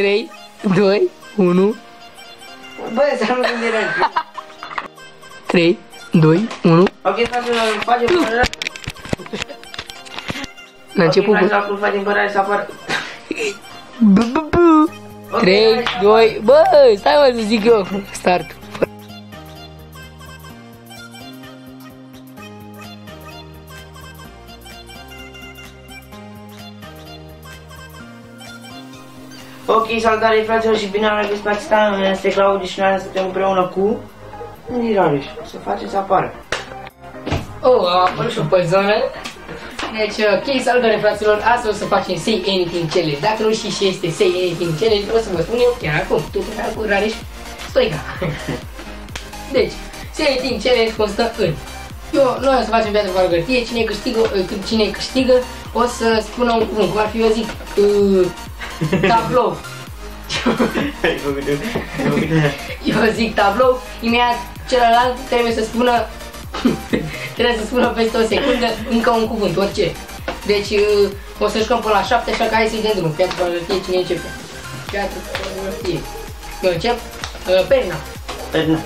3, 2, 1. Bă, să nu gândirăm. 3, 2, 1. Ok, fraților, facem părere. La început. Ok, fraților, acum facem părere să apară. Bu, bu, bu. 3, 2, bă, stai mă să zic eu. Start. Ok, salutare fraților și bine am regăsit pe acesta, numele este Claudiu și noi suntem împreună cu Andy Rareș. Să face să apară. Oh, a apărut și o pe zonă. Deci, ok, salutare fraților, astăzi o să facem Say Anything Challenge. Dacă nu știți ce este Say Anything Challenge, o să vă spun eu chiar acum. Tu pe cu Rareș, stoica. Deci, Say Anything Challenge constă în eu, noi o să facem viață fără hârtie, cine câștigă, uh, cine câștigă o să spună un cuvânt, cum ar fi eu zic, uh, tablou. eu zic tablou, imediat celălalt trebuie să spună trebuie să spună peste o secundă încă un cuvânt, orice. Deci uh, o să jucăm până la 7, așa că hai să-i dăm drumul. Piatră fără hârtie, cine începe? Piatră fără hârtie. Eu încep? Uh, perna. Perna.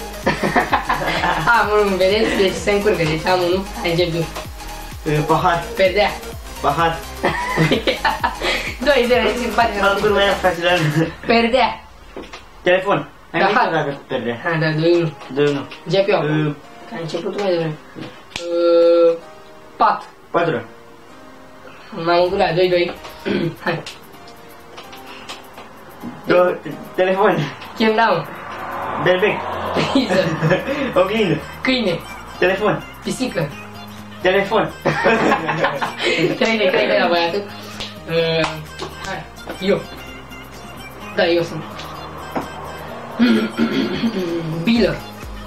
am unul, vedeți? Deci se încurcă, deci am unul. Hai încep tu. Uh, Pahar. Perdea. Pahar. 2 0 simpatică. Mă curmă fraților. Perdea. Telefon. Ai Da, mai hai. zis dacă perdea. Ha, da, 2 1. Dă unul. Încep eu. Uh, Că a început mai devreme. Uh, pat. Patru. M-am îngurat, 2 2. Hai. Două. Telefon. Chem down. Berbec. Piză. Oglindă. Câine. Telefon. Pisică. Telefon. 3 de 3 de la băiatul. Uh, hai. Eu. Da, eu sunt. Bilă.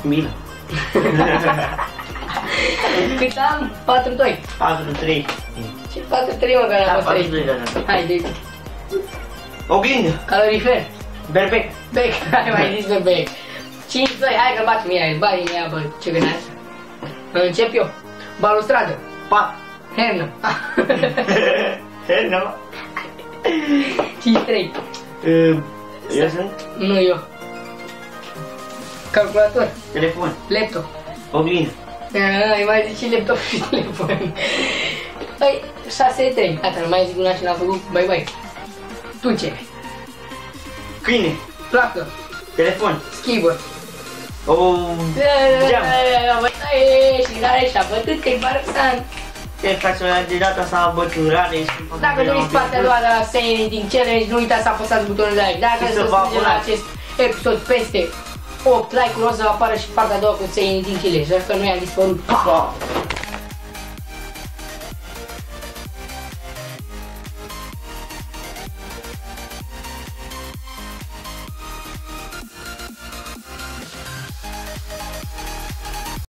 Milă. Cât am? 4 2. Patru, trei. Ce 4 3 mă, că Da, am patru, 3. trei, da, da. Hai, deci. Oglindă. Calorifer. Berbec. Bec, hai mai zis de bec. 5 2, hai că bat mie, banii mea, bă, ce gândeați? Încep eu. Balustradă. Pat. Hernă. Hernă. 5 3. Uh, Eu sunt Nu eu. Calculator. telefon. Laptop. Oglindă. Ai mai zis și laptop și telefon. Păi, 6 3. Gata, nu mai zic una și l-am făcut. Bye bye. Tu ce? Câine. Placă. Telefon. Keyboard. O... Geam. Bă, taie și care și-a bătut că-i parxan. Ce faci de data asta băturare și... Dacă doriți partea a doua de la Say Anything Challenge, nu uitați să apăsați butonul de like. Dacă Și să să vă vă la abonați. acest episod peste 8 like-uri, o să apară și partea a doua cu Say Anything Challenge. Așa că nu i-am dispărut. Pa! Pa!